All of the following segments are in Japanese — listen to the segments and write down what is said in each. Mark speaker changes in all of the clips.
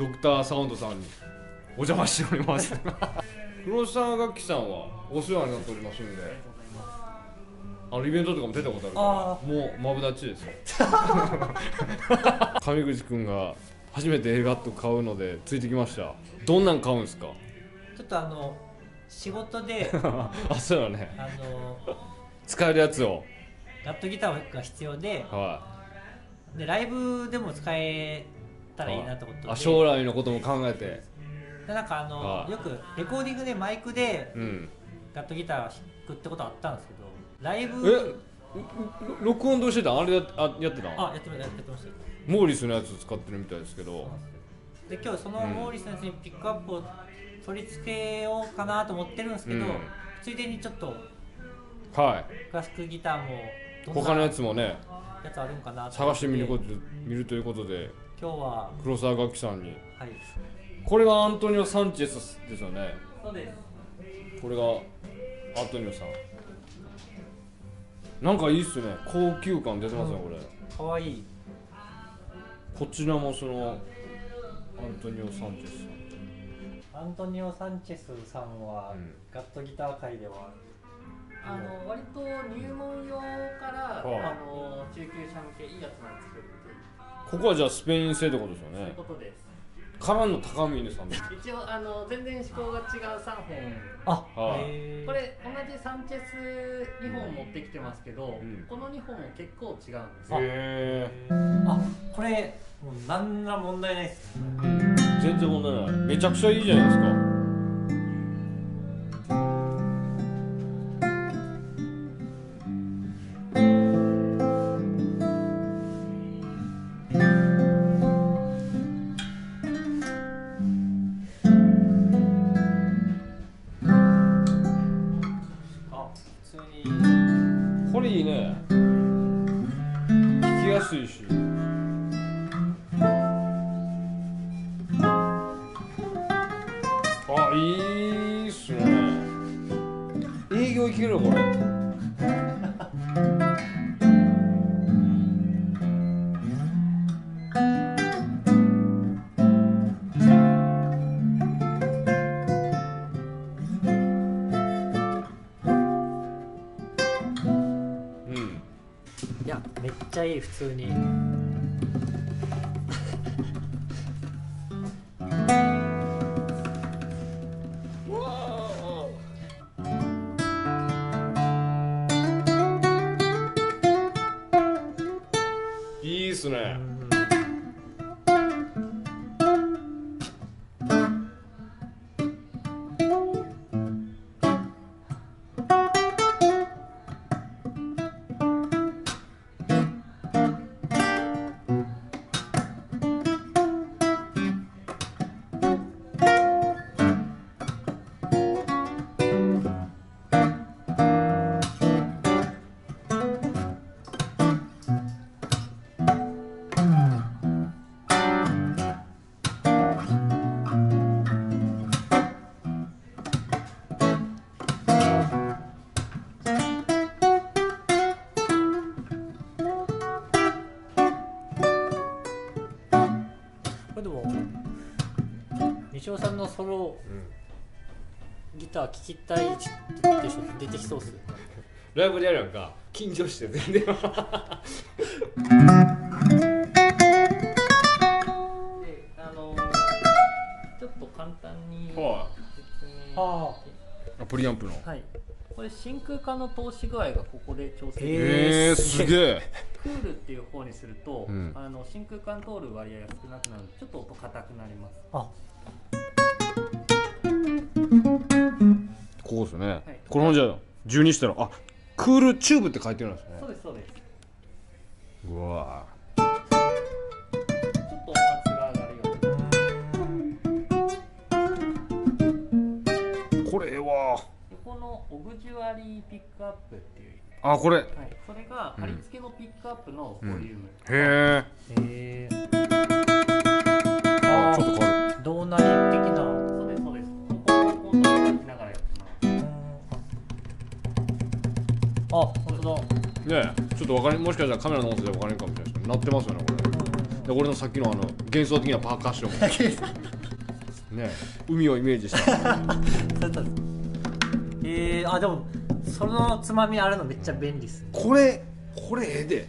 Speaker 1: ドクターサウンドさんにお邪魔しております。黒沢楽器さんはお世話になっておりますんで。あのイベントとかも出たことあるから
Speaker 2: あ
Speaker 1: もうマブダチですよ。上口くんが初めて A ガット買うのでついてきました。どんなん買うんですか？
Speaker 2: ちょっとあの仕事で
Speaker 1: あそうよね。
Speaker 2: あの
Speaker 1: 使えるやつを。
Speaker 2: ラットギターが必要で
Speaker 1: は
Speaker 2: でライブでも使えたらいいなって
Speaker 1: いあ将来のことも考えて。
Speaker 2: でなんかあの
Speaker 1: はい。
Speaker 2: よくレコーディングでマイクで
Speaker 1: うん
Speaker 2: ラットギター弾くってことあったんですけどライ
Speaker 1: え
Speaker 2: ブ
Speaker 1: ろ録音どうしてた？んあれやあやってたん
Speaker 2: あやってまやってました。
Speaker 1: モーリスのやつ使ってるみたいですけど。
Speaker 2: で今日その
Speaker 1: うん
Speaker 2: モーリスのやつにピックアップを取り付けようかなと思ってるんですけど、
Speaker 1: うん。
Speaker 2: ついでにちょっと
Speaker 1: はい。
Speaker 2: クラシックギターも
Speaker 1: 他のやつもね
Speaker 2: やつあるんかなと
Speaker 1: 探してみること見るということで
Speaker 2: 今日は。
Speaker 1: 黒沢楽器さんに。
Speaker 2: はい。
Speaker 1: これがアントニオ・サンチェスですよね。
Speaker 2: そうです。
Speaker 1: これがアントニオさん。なんかいいっすね。高級感出てますね、これ。
Speaker 2: かわいい。
Speaker 1: こちらもそのアントニオ・サンチェスさん。
Speaker 2: アントニオ・サンチェスさんは、
Speaker 1: うん。
Speaker 2: ガットギター界では。
Speaker 3: あの割と入門用から、
Speaker 1: はあ
Speaker 3: あの中級者向けいいやつなんですけど
Speaker 1: ここはじゃあスペイン製ってことですよ
Speaker 3: そういう
Speaker 1: ね
Speaker 3: ことです。
Speaker 1: からの高峰さんです
Speaker 3: 一応あの全然思考が違う3本
Speaker 2: あ、
Speaker 1: はい。
Speaker 2: へー
Speaker 3: これ同じサンチェス2本持ってきてますけど、
Speaker 1: うん。
Speaker 3: この2本も結構違うんです
Speaker 1: へ
Speaker 3: よ
Speaker 1: え
Speaker 2: あこれもう何ら問題ないです
Speaker 1: 全然問題ない。めちゃくちゃいいじゃないですかこれいいね。弾きやすいし。あいいっすね。営業いけるよこれ。
Speaker 2: 普通に。さんのソロギター聴きたいでしょ？出てきそうっす。
Speaker 1: ライブでやるやんか。緊張して全然。
Speaker 3: であのちょっと簡単に説明
Speaker 2: は
Speaker 1: あ。プリアンプの。
Speaker 3: はい。これ真空管の通し具合がここで調整できる
Speaker 1: へえすげえ。
Speaker 3: クールっていう方にすると、
Speaker 1: うん。
Speaker 3: あの真空管通る割合が少なくなる。のでちょっと音硬くなります。
Speaker 2: あ
Speaker 1: ここですね、
Speaker 3: い。
Speaker 1: これもじゃあ12したらあクールチューブって書いてるんですね。
Speaker 3: そうですそうです。
Speaker 1: うわ。
Speaker 3: ちょっと音圧が上がるよ。
Speaker 1: これは。
Speaker 3: 横のオグジュアリーピックアップっていう、
Speaker 1: あこれ。へ
Speaker 3: はい、それが貼り付けのピックアップのボリューム、
Speaker 1: え
Speaker 2: へえ
Speaker 1: あちょっと変わる。
Speaker 2: 胴なり
Speaker 1: とわかりもしかしたらカメラの音声でわかるかもしれないですけど鳴ってますよねこれ。で俺のさっきのあの幻想的なパーカッション。も ね海をイメージした。
Speaker 2: えー、あでもそのつまみあるのめっちゃ便利っすね。
Speaker 1: これこれええで。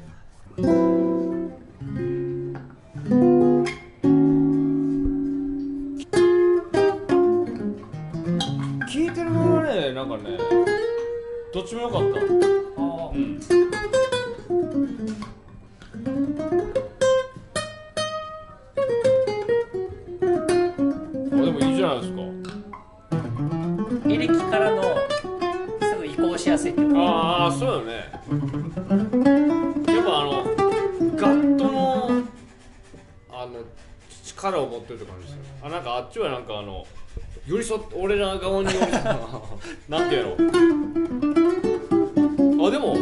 Speaker 1: 聞いてるのはねなんかねどっちも良かった。
Speaker 2: あ
Speaker 1: うんあ
Speaker 2: の
Speaker 1: 力を持ってるって感じですよ。あなんかあっちはなんかあの寄り添って俺ら側に寄り添って なんてやろうあでも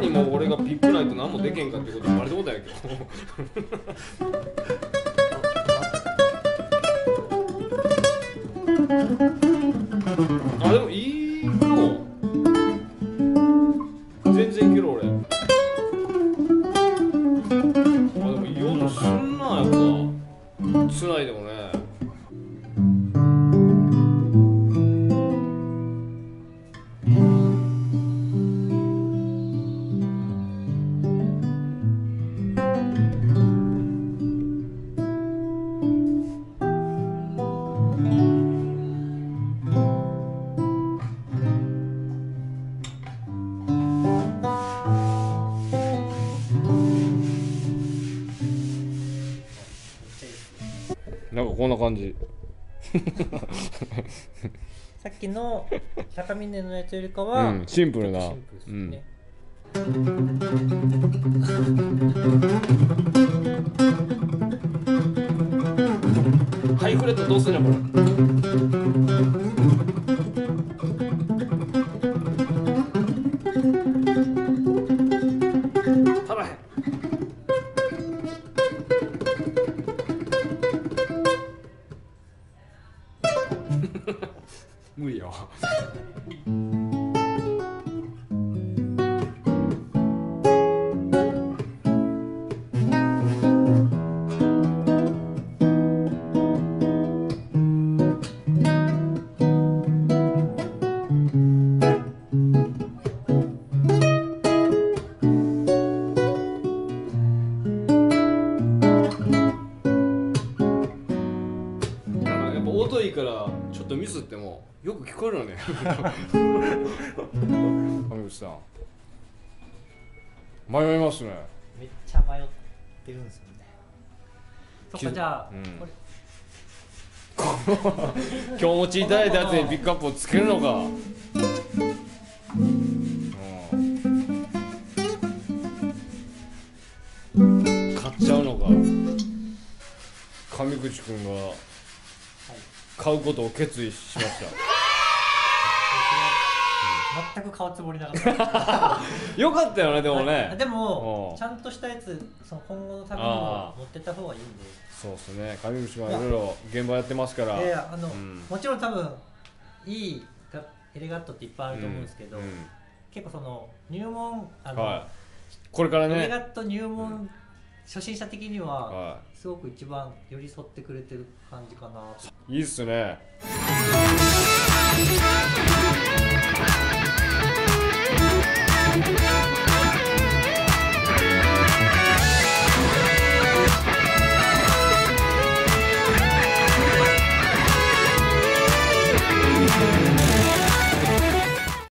Speaker 1: にも俺がピッグないと何もでけんかってことバレてもうたんやけど。なんかこんな感じ。
Speaker 2: さっきの高峰のやつよりか
Speaker 1: う
Speaker 2: は、
Speaker 1: んシンプルな。
Speaker 2: シンプルです
Speaker 1: うん
Speaker 2: ね、
Speaker 1: ハイフレットどうすんねんこれ無理。ね。上口さん。迷いますね。
Speaker 2: めっちゃ迷ってるんですよね。そっ
Speaker 1: き
Speaker 2: かじゃあ、
Speaker 1: うん。
Speaker 2: これ。
Speaker 1: 今日お持ちいただいたやつにピックアップをつけるのか、うん、買っちゃうのか。上口くんが買うことを決意しました
Speaker 2: 全く買うつもりなかった。
Speaker 1: よかったよねでもね。
Speaker 2: で
Speaker 1: うん。
Speaker 2: もちゃんとしたやつその今後のために
Speaker 1: あ
Speaker 2: も
Speaker 1: ー
Speaker 2: 持ってった方がいいんで。
Speaker 1: そうですね。上口はいろいろ現場やってますから。
Speaker 2: いやいやあの、
Speaker 1: うん。
Speaker 2: もちろん多分いいガエレガットっていっぱいあると思うんですけど、
Speaker 1: うん
Speaker 2: 結構その入門あの、
Speaker 1: はい。これから
Speaker 2: エレガ
Speaker 1: ね
Speaker 2: ット入門、初心者的には
Speaker 1: は
Speaker 2: すごく一番寄り添ってくれてる感じかなと。
Speaker 1: いいいっすね